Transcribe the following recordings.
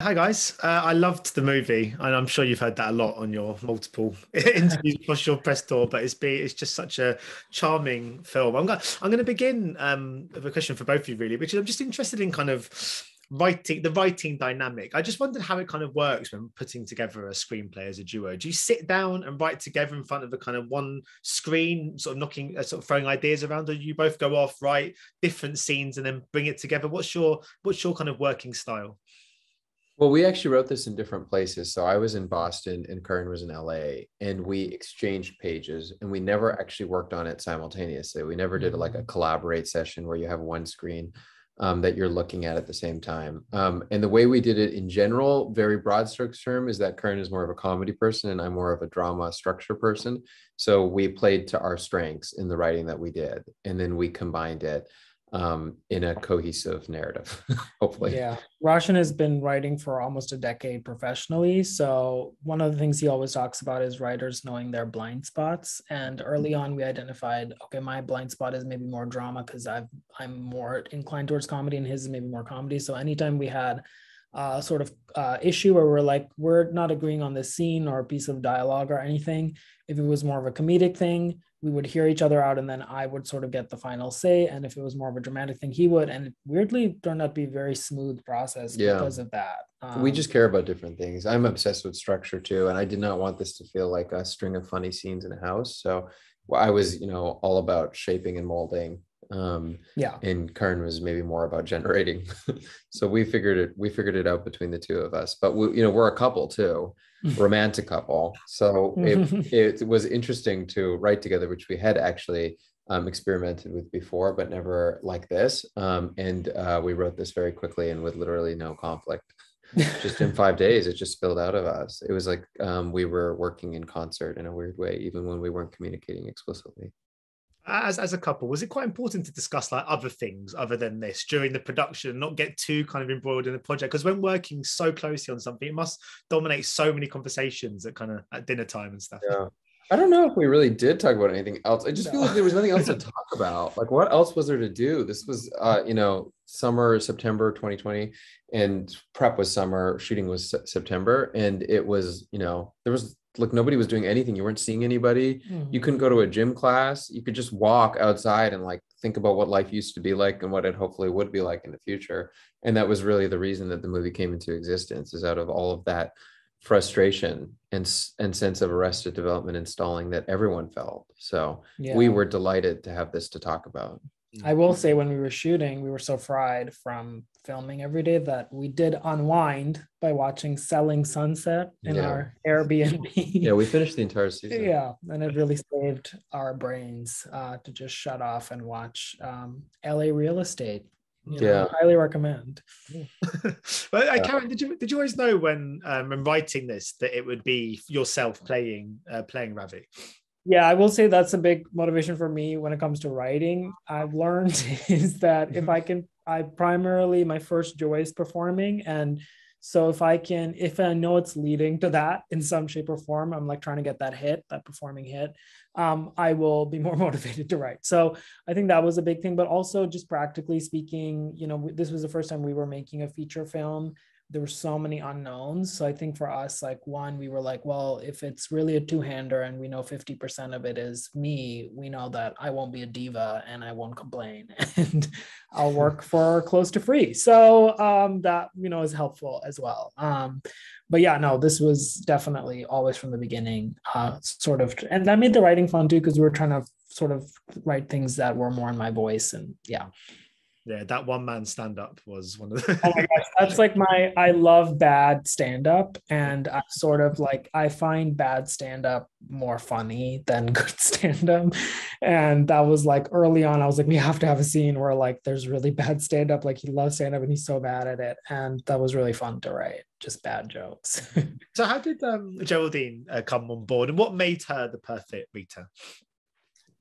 Hi guys, uh, I loved the movie, and I'm sure you've heard that a lot on your multiple interviews plus your press tour. But it's be it's just such a charming film. I'm going I'm going to begin um, with a question for both of you, really, which is I'm just interested in kind of writing the writing dynamic. I just wondered how it kind of works when putting together a screenplay as a duo. Do you sit down and write together in front of a kind of one screen, sort of knocking, uh, sort of throwing ideas around, or do you both go off write different scenes and then bring it together? What's your what's your kind of working style? Well, we actually wrote this in different places. So I was in Boston and Karan was in LA, and we exchanged pages and we never actually worked on it simultaneously. We never did like a mm. collaborate session where you have one screen um, that you're looking at at the same time. Um, and the way we did it in general, very broad strokes term, is that Karan is more of a comedy person and I'm more of a drama structure person. So we played to our strengths in the writing that we did, and then we combined it um, in a cohesive narrative, hopefully. Yeah. Roshan has been writing for almost a decade professionally. So, one of the things he always talks about is writers knowing their blind spots. And early on, we identified okay, my blind spot is maybe more drama because I've I'm more inclined towards comedy, and his is maybe more comedy. So, anytime we had uh, sort of uh, issue where we're like we're not agreeing on this scene or a piece of dialogue or anything if it was more of a comedic thing we would hear each other out and then i would sort of get the final say and if it was more of a dramatic thing he would. And it weirdly turned out to be a very smooth process yeah. because of that. Um, we just care about different things. I'm obsessed with structure too and i did not want this to feel like a string of funny scenes in a house. So i was you know all about shaping and molding. Um yeah. and Karan was maybe more about generating. So we figured it we figured it out between the two of us. But we you know we're a couple too romantic couple. So it, it was interesting to write together which we had actually um, experimented with before but never like this. Um, and uh, we wrote this very quickly and with literally no conflict. Just in five days it just spilled out of us. It was like um, we were working in concert in a weird way even when we weren't communicating explicitly as as a couple was it quite important to discuss like other things other than this during the production not get too kind of embroiled in the project because when working so closely on something it must dominate so many conversations at kind of at dinner time and stuff yeah I don't know if we really did talk about anything else. I just no. feel like there was nothing else to talk about. Like, what else was there to do? This was, uh, you know, summer, September 2020, and prep was summer, shooting was September, and it was, you know, there was like nobody was doing anything. You weren't seeing anybody. Mm-hmm. you couldn't go to a gym class. You could just walk outside and like think about what life used to be like and what it hopefully would be like in the future. And that was really the reason that the movie came into existence is out of all of that frustration and and sense of arrested development installing that everyone felt. So yeah. we were delighted to have this to talk about I will say when we were shooting, we were so fried from filming every day that we did unwind by watching Selling Sunset in yeah. our Airbnb. yeah, we finished the entire season. Yeah, and it really saved our brains uh, to just shut off and watch um, LA real estate. You know, yeah, highly recommend. but uh, Karan, did you did you always know when um, when writing this that it would be yourself playing uh, playing Ravi? Yeah i will say that's a big motivation for me when it comes to writing. I've learned is that if i can i primarily my first joy is performing. And so if i can if i know it's leading to that in some shape or form i'm like trying to get that hit that performing hit um, i will be more motivated to write. So i think that was a big thing but also just practically speaking you know this was the first time we were making a feature film there were so many unknowns. So I think for us, like one, we were like, well, if it's really a two-hander and we know 50% of it is me, we know that I won't be a diva and I won't complain and I'll work for close to free. So um, that, you know, is helpful as well. Um, but yeah, no, this was definitely always from the beginning, uh, sort of, and that made the writing fun too, because we were trying to sort of write things that were more in my voice and yeah yeah, that one man stand up was one of the. oh my gosh, that's like my. I love bad stand up, and I sort of like I find bad stand up more funny than good stand up, and that was like early on. I was like, we have to have a scene where like there's really bad stand up, like he loves stand up and he's so bad at it, and that was really fun to write. Just bad jokes. so how did um, Geraldine uh, come on board, and what made her the perfect Rita?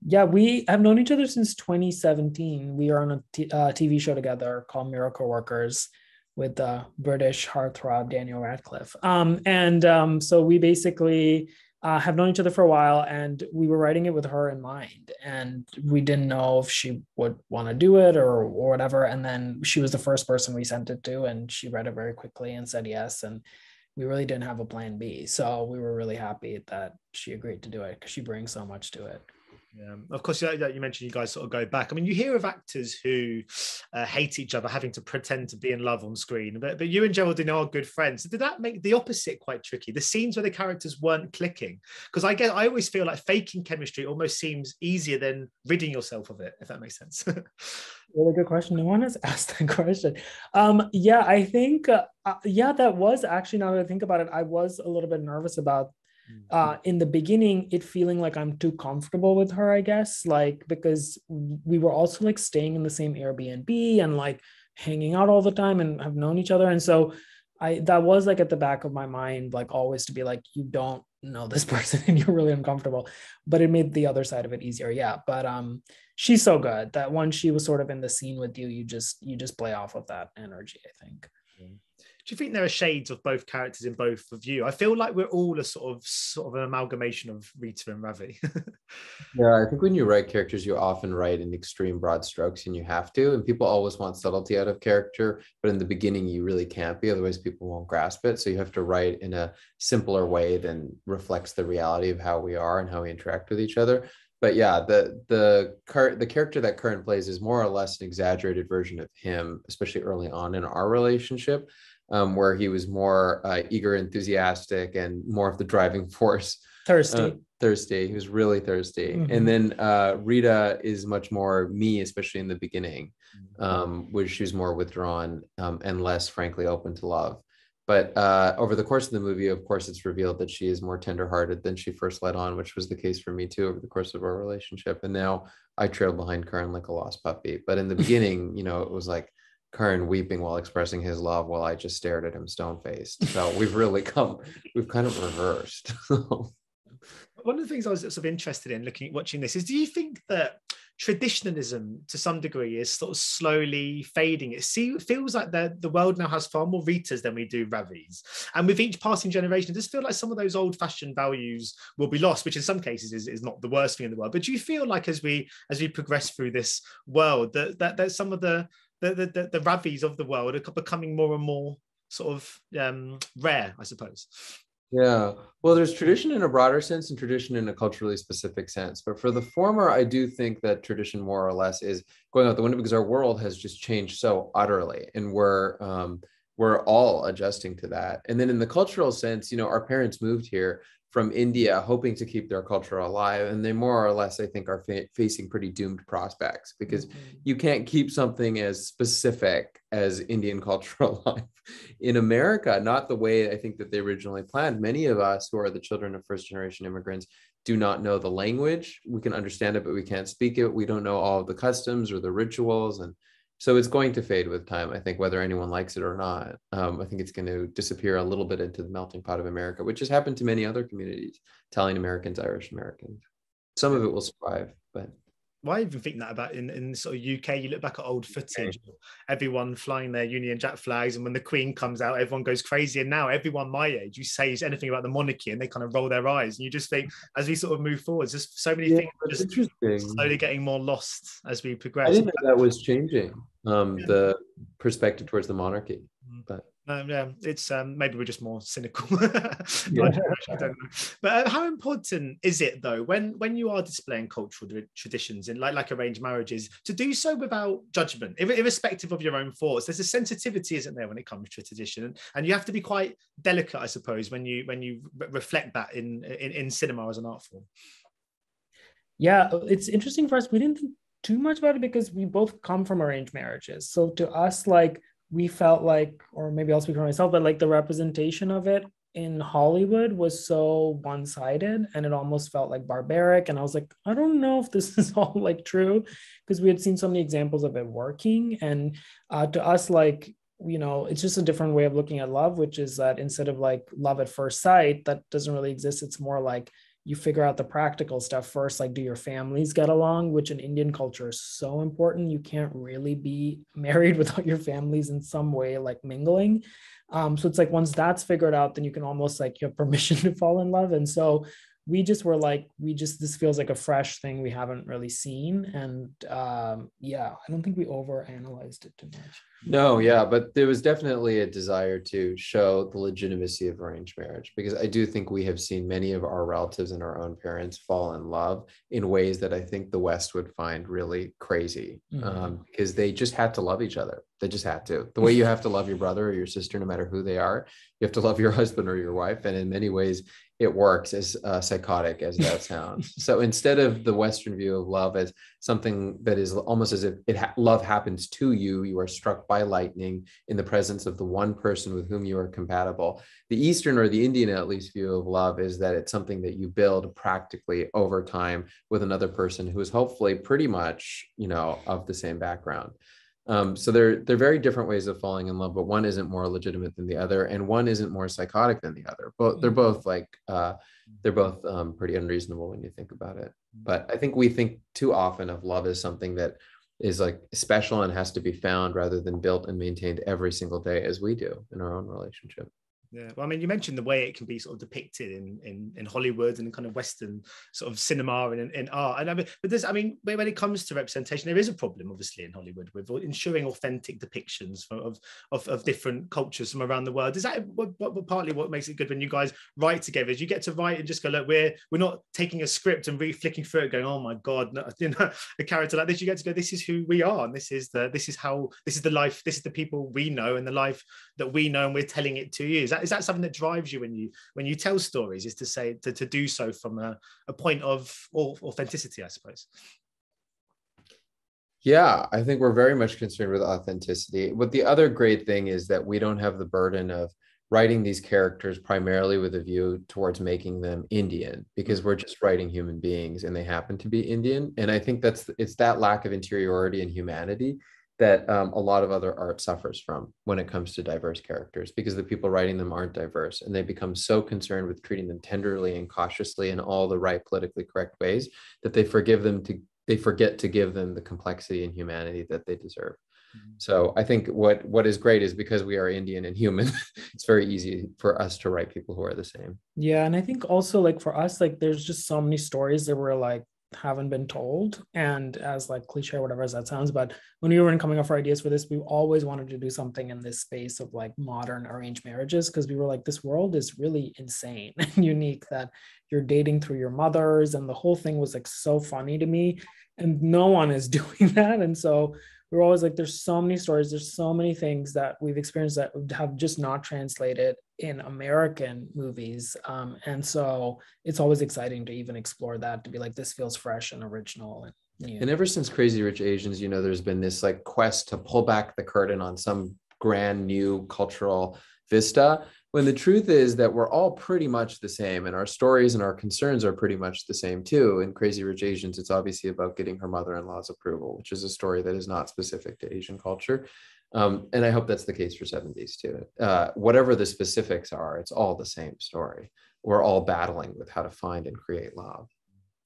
Yeah, we have known each other since 2017. We are on a t- uh, TV show together called Miracle Workers with the British heartthrob Daniel Radcliffe. Um, and um, so we basically uh, have known each other for a while and we were writing it with her in mind. And we didn't know if she would want to do it or or whatever. And then she was the first person we sent it to and she read it very quickly and said yes. And we really didn't have a plan b. So we were really happy that she agreed to do it because she brings so much to it yeah. Of course, you, you mentioned you guys sort of go back. I mean, you hear of actors who uh, hate each other, having to pretend to be in love on screen. But but you and Geraldine are good friends. Did that make the opposite quite tricky? The scenes where the characters weren't clicking, because I get I always feel like faking chemistry almost seems easier than ridding yourself of it. If that makes sense. really good question. No one has asked that question. Um, yeah, I think uh, uh, yeah, that was actually now that I think about it, I was a little bit nervous about uh, mm-hmm. in the beginning it feeling like i'm too comfortable with her i guess like because we were also like staying in the same airbnb and like hanging out all the time and have known each other. And so i that was like at the back of my mind like always to be like you don't know this person and you're really uncomfortable. But it made the other side of it easier yeah. But um she's so good that once she was sort of in the scene with you you just you just play off of that energy i think do you think there are shades of both characters in both of you? I feel like we're all a sort of sort of an amalgamation of Rita and Ravi. yeah, I think when you write characters, you often write in extreme broad strokes, and you have to. And people always want subtlety out of character, but in the beginning, you really can't be. Otherwise, people won't grasp it. So you have to write in a simpler way than reflects the reality of how we are and how we interact with each other but yeah, the the car- the character that Karan plays is more or less an exaggerated version of him, especially early on in our relationship um, where he was more uh, eager, enthusiastic, and more of the driving force. Thirsty. Uh, thirsty. He was really thirsty. Mm-hmm. And then uh, Rita is much more me, especially in the beginning, mm-hmm. um, where she was more withdrawn um, and less, frankly, open to love. But uh, over the course of the movie, of course, it's revealed that she is more tenderhearted than she first let on, which was the case for me too over the course of our relationship. And now I trail behind Karan like a lost puppy. But in the beginning, you know, it was like, Karan weeping while expressing his love while I just stared at him stone faced. So we've really come, we've kind of reversed. One of the things I was sort of interested in looking at watching this is do you think that traditionalism to some degree is sort of slowly fading? It see, feels like the, the world now has far more Ritas than we do Ravis. And with each passing generation, it does feel like some of those old fashioned values will be lost, which in some cases is, is not the worst thing in the world. But do you feel like as we as we progress through this world that, that, that some of the the, the, the, Ravis of the world are becoming more and more sort of um, rare, I suppose. Yeah. Well, there's tradition in a broader sense and tradition in a culturally specific sense. But for the former, I do think that tradition more or less is going out the window because our world has just changed so utterly and we're um, we're all adjusting to that. And then in the cultural sense, you know, our parents moved here from India, hoping to keep their culture alive. And they more or less, I think, are fa- facing pretty doomed prospects because mm-hmm. you can't keep something as specific as Indian cultural life in America, not the way I think that they originally planned. Many of us who are the children of first generation immigrants do not know the language. We can understand it, but we can't speak it. We don't know all of the customs or the rituals. And so it's going to fade with time i think whether anyone likes it or not. Um, i think it's going to disappear a little bit into the melting pot of america which has happened to many other communities italian americans irish americans. Some of it will survive but why even think that about in, in sort of UK? You look back at old footage, everyone flying their Union Jack flags, and when the Queen comes out, everyone goes crazy. And now everyone my age, you say anything about the monarchy, and they kind of roll their eyes. And you just think, as we sort of move forward, just so many yeah, things just slowly getting more lost as we progress. I didn't know that was changing um, yeah. the perspective towards the monarchy, mm. but um, yeah, it's um, maybe we're just more cynical. yeah. I don't know. But uh, how important is it though when when you are displaying cultural traditions in like like arranged marriages to do so without judgment, irrespective of your own thoughts? There's a sensitivity, isn't there, when it comes to tradition, and you have to be quite delicate, I suppose, when you when you re- reflect that in, in in cinema as an art form. Yeah, it's interesting for us. We didn't think too much about it because we both come from arranged marriages. So to us, like we felt like, or maybe I'll speak for myself, but like the representation of it in Hollywood was so one sided and it almost felt like barbaric. And I was like, I don't know if this is all like true because we had seen so many examples of it working. And uh, to us, like, you know, it's just a different way of looking at love, which is that instead of like love at first sight, that doesn't really exist. It's more like you figure out the practical stuff first like do your families get along which in indian culture is so important. You can't really be married without your families in some way like mingling. Um, so it's like once that's figured out then you can almost like you have permission to fall in love. And so we just were like we just this feels like a fresh thing we haven't really seen. And um, yeah i don't think we over analyzed it too much. No yeah but there was definitely a desire to show the legitimacy of arranged marriage because i do think we have seen many of our relatives and our own parents fall in love in ways that i think the west would find really crazy mm-hmm. um, because they just had to love each other. They just had to. The way you have to love your brother or your sister no matter who they are you have to love your husband or your wife. And in many ways it works as uh, psychotic as that sounds. so instead of the Western view of love as something that is almost as if it ha- love happens to you, you are struck by lightning in the presence of the one person with whom you are compatible. The Eastern or the Indian, at least, view of love is that it's something that you build practically over time with another person who is hopefully pretty much, you know, of the same background. Um, so they're they're very different ways of falling in love, but one isn't more legitimate than the other, and one isn't more psychotic than the other. But they're mm-hmm. both like uh, they're both um, pretty unreasonable when you think about it. Mm-hmm. But I think we think too often of love as something that is like special and has to be found rather than built and maintained every single day as we do in our own relationship. Yeah, well, I mean, you mentioned the way it can be sort of depicted in in, in Hollywood and kind of Western sort of cinema and in, art. And I mean, but there's, I mean, when it comes to representation, there is a problem, obviously, in Hollywood with ensuring authentic depictions of of, of different cultures from around the world. Is that what, what, partly what makes it good when you guys write together? Is you get to write and just go, look, we're we're not taking a script and really flicking through it, going, oh my god, no, you know, a character like this. You get to go, this is who we are, and this is the this is how this is the life, this is the people we know, and the life that we know, and we're telling it to you. Is that is that something that drives you when you when you tell stories? Is to say to, to do so from a, a point of authenticity, I suppose. Yeah, I think we're very much concerned with authenticity. But the other great thing is that we don't have the burden of writing these characters primarily with a view towards making them Indian because we're just writing human beings and they happen to be Indian. And I think that's it's that lack of interiority and humanity that um, a lot of other art suffers from when it comes to diverse characters because the people writing them aren't diverse and they become so concerned with treating them tenderly and cautiously in all the right politically correct ways that they forgive them to they forget to give them the complexity and humanity that they deserve mm-hmm. so i think what what is great is because we are indian and human it's very easy for us to write people who are the same yeah and i think also like for us like there's just so many stories that were like haven't been told and as like cliche whatever as that sounds but when we were in coming up for ideas for this we always wanted to do something in this space of like modern arranged marriages because we were like this world is really insane and unique that you're dating through your mothers and the whole thing was like so funny to me and no one is doing that and so we are always like there's so many stories there's so many things that we've experienced that have just not translated in american movies um, and so it's always exciting to even explore that to be like this feels fresh and original and and ever since crazy rich asians you know there's been this like quest to pull back the curtain on some grand new cultural vista when the truth is that we're all pretty much the same and our stories and our concerns are pretty much the same too. In crazy rich asians it's obviously about getting her mother-in-law's approval which is a story that is not specific to asian culture um, and i hope that's the case for Seven Days too. Uh, whatever the specifics are it's all the same story. We're all battling with how to find and create love.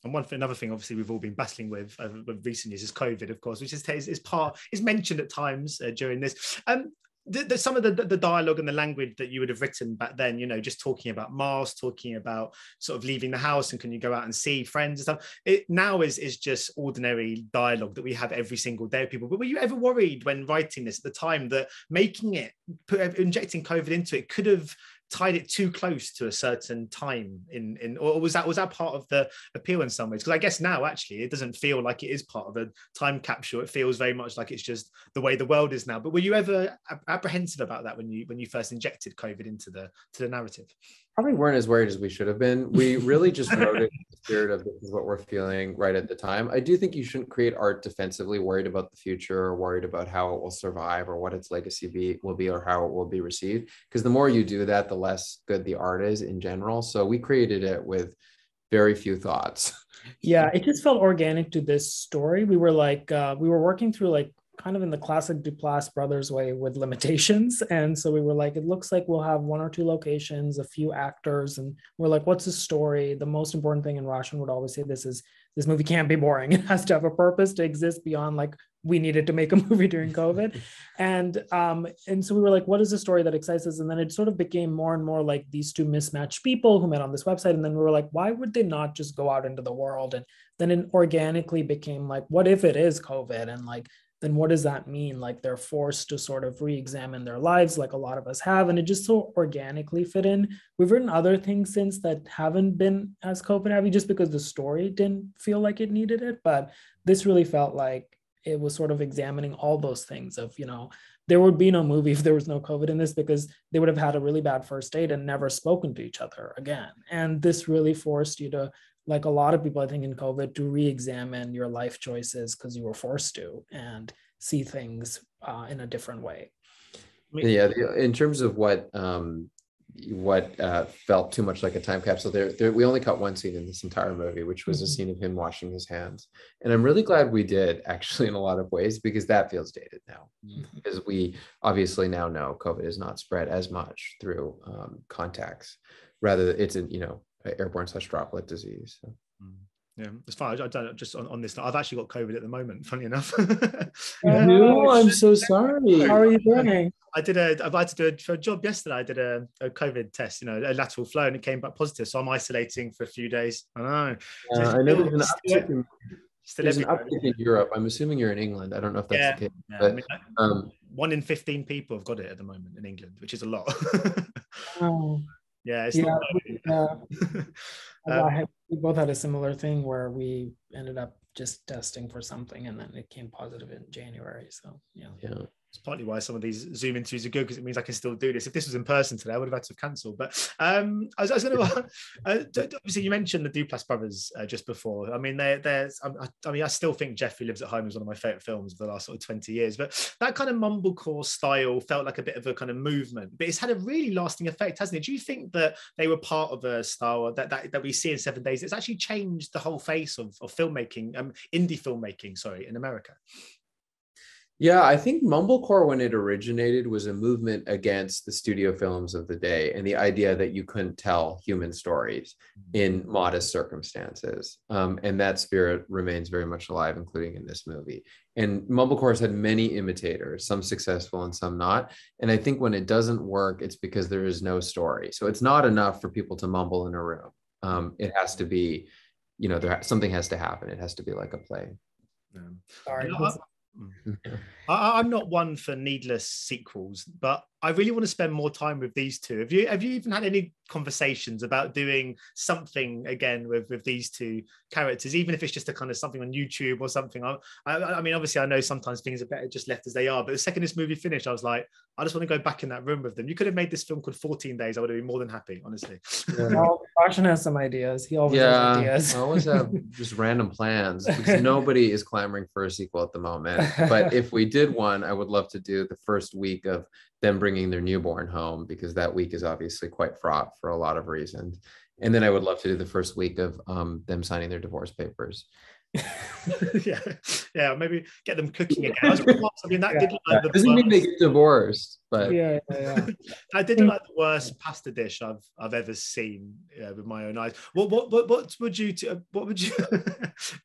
And one another thing, obviously, we've all been battling with uh, recent years is COVID, of course, which is, is, is part is mentioned at times uh, during this. Um, the, the, some of the, the dialogue and the language that you would have written back then, you know, just talking about Mars, talking about sort of leaving the house and can you go out and see friends and stuff. It now is is just ordinary dialogue that we have every single day with people. But were you ever worried when writing this at the time that making it, put, injecting COVID into it, could have tied it too close to a certain time in in or was that was that part of the appeal in some ways? Because i guess now actually it doesn't feel like it is part of a time capsule. It feels very much like it's just the way the world is now. But were you ever apprehensive about that when you when you first injected covid into the to the narrative probably weren't as worried as we should have been. We really just wrote it in the spirit of this is what we're feeling right at the time. I do think you shouldn't create art defensively, worried about the future or worried about how it will survive or what its legacy be will be or how it will be received. Because the more you do that, the less good the art is in general. So we created it with very few thoughts. Yeah, it just felt organic to this story. We were like, uh, we were working through like kind of in the classic Duplass brothers way with limitations. And so we were like, it looks like we'll have one or two locations, a few actors, and we're like, what's the story? The most important thing in Roshan would always say this is this movie can't be boring. It has to have a purpose to exist beyond like we needed to make a movie during COVID. and um, and so we were like, what is the story that excites us? And then it sort of became more and more like these two mismatched people who met on this website. And then we were like, why would they not just go out into the world? And then it organically became like, what if it is COVID? And like, then what does that mean? Like they're forced to sort of re-examine their lives, like a lot of us have, and it just so organically fit in. We've written other things since that haven't been as heavy, just because the story didn't feel like it needed it. But this really felt like it was sort of examining all those things of you know there would be no movie if there was no covid in this because they would have had a really bad first date and never spoken to each other again and this really forced you to like a lot of people i think in covid to re-examine your life choices because you were forced to and see things uh, in a different way yeah in terms of what um what uh, felt too much like a time capsule. There, there, we only cut one scene in this entire movie, which was mm-hmm. a scene of him washing his hands, and I'm really glad we did actually in a lot of ways because that feels dated now, mm-hmm. because we obviously now know COVID is not spread as much through um, contacts, rather it's a you know airborne slash droplet disease. So. Mm. Yeah, it's fine. I, I don't just on, on this. I've actually got COVID at the moment. Funny enough. no, I'm so sorry. How are you doing? I did a. I had to do a, for a job yesterday. I did a, a, COVID test. You know, a lateral flow, and it came back positive. So I'm isolating for a few days. I know. Uh, I know there's an uptick in, there's an uptick in Europe. I'm assuming you're in England. I don't know if that's yeah, the case. Yeah, but, I mean, um, one in 15 people have got it at the moment in England, which is a lot. oh. Yeah, yeah, yeah. um, we both had a similar thing where we ended up just testing for something and then it came positive in January. So yeah. Yeah. It's partly why some of these Zoom interviews are good because it means I can still do this. If this was in person today, I would have had to cancelled. But um, I was, was going to, uh, obviously, you mentioned the Duplass brothers uh, just before. I mean, they, there's, I, I, mean, I still think Jeff, Who Lives at Home is one of my favorite films of the last sort of 20 years. But that kind of mumblecore style felt like a bit of a kind of movement, but it's had a really lasting effect, hasn't it? Do you think that they were part of a style that, that, that we see in Seven Days? It's actually changed the whole face of, of filmmaking, um, indie filmmaking, sorry, in America. Yeah, I think mumblecore when it originated was a movement against the studio films of the day and the idea that you couldn't tell human stories in mm-hmm. modest circumstances. Um, and that spirit remains very much alive, including in this movie. And mumblecore has had many imitators, some successful and some not. And I think when it doesn't work, it's because there is no story. So it's not enough for people to mumble in a room. Um, it has to be, you know, there something has to happen. It has to be like a play. Yeah. Sorry. You know. Mm. I, am not one for needless sequels, but I really want to spend more time with these two. Have you have you even had any conversations about doing something again with with these two characters, even if it's just a kind of something on YouTube or something? I, I, I mean, obviously, I know sometimes things are better just left as they are, but the second this movie finished, I was like, I just want to go back in that room with them. You could have made this film called 14 Days. I would have been more than happy, honestly. Yeah. well, has some ideas. He always yeah, has ideas. I always have just random plans because nobody is clamoring for a sequel at the moment. But if we did one, I would love to do the first week of them bringing their newborn home because that week is obviously quite fraught for a lot of reasons. And then I would love to do the first week of um, them signing their divorce papers. yeah, yeah, maybe get them cooking again. I, was, I mean, that yeah. did like the doesn't mean they get divorced, but yeah, yeah, I did like the worst pasta dish I've I've ever seen yeah, with my own eyes. What what what, what would you what would you?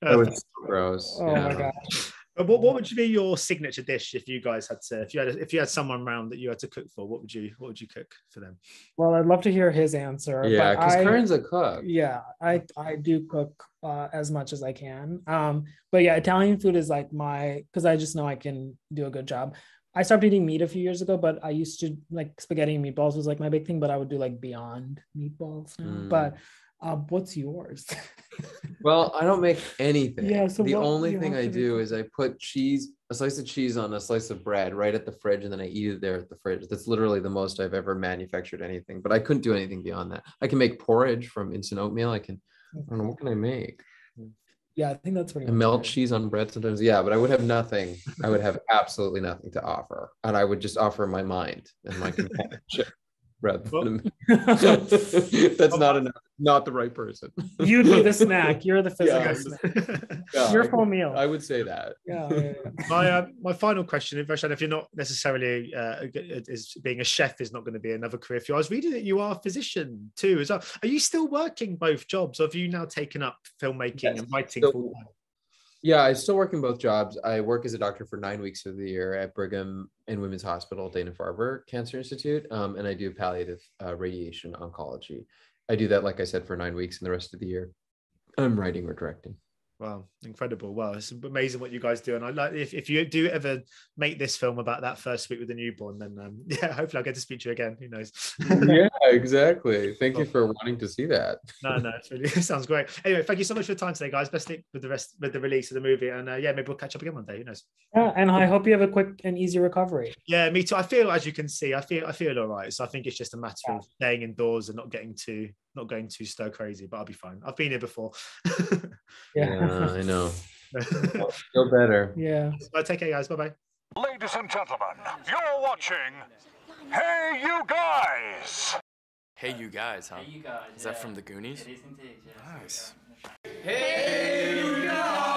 that was so gross. Oh yeah. my gosh. What, what would be your signature dish if you guys had to if you had if you had someone around that you had to cook for? What would you what would you cook for them? Well, I'd love to hear his answer. Yeah, because Karan's a cook. Yeah, I I do cook uh, as much as I can. Um, but yeah, Italian food is like my because I just know I can do a good job. I stopped eating meat a few years ago, but I used to like spaghetti and meatballs was like my big thing. But I would do like beyond meatballs now. Mm. But uh, what's yours? well, I don't make anything. Yeah, so the only thing I do is I put cheese, a slice of cheese on a slice of bread right at the fridge, and then I eat it there at the fridge. That's literally the most I've ever manufactured anything. But I couldn't do anything beyond that. I can make porridge from instant oatmeal. I can. I don't know what can I make. Yeah, I think that's pretty. melt cheese on bread sometimes. Yeah, but I would have nothing. I would have absolutely nothing to offer, and I would just offer my mind and my companionship rather Well- than a- that's not enough. Not the right person. You'd be the snack. You're the physical Yeah. snack. Yeah, Your full meal. I would say that. yeah, yeah, yeah. my uh, my final question, Roshan, if you're not necessarily uh, is being a chef is not going to be another career for you. I was reading that you are a physician too. As well. Are you still working both jobs, or have you now taken up filmmaking Yes. and writing So- full time? Yeah, I still work in both jobs. I work as a doctor for nine weeks of the year at Brigham and Women's Hospital, Dana Farber Cancer Institute, um, and I do palliative uh, radiation oncology. I do that, like I said, for nine weeks, and the rest of the year, I'm writing or directing. Wow, incredible! Wow, it's amazing what you guys do. And I like if, if you do ever make this film about that first week with the newborn, then um, yeah, hopefully I'll get to speak to you again. Who knows? yeah, exactly. Thank you for wanting to see that. no, no, it's really, it sounds great. Anyway, thank you so much for your time today, guys. Best luck with the rest with the release of the movie, and uh, yeah, maybe we'll catch up again one day. Who knows? Yeah, and I hope you have a quick and easy recovery. Yeah, me too. I feel, as you can see, I feel, I feel all right. So I think it's just a matter of staying indoors and not getting too, not going too stir crazy. But I'll be fine. I've been here before. Yeah. I know. Feel better. yeah. but take care, guys. Bye bye. Ladies and gentlemen, you're watching Hey You Guys! Hey, you guys, huh? Hey, you guys. Is that from the Goonies? It is indeed, yeah. Nice. Hey, you guys!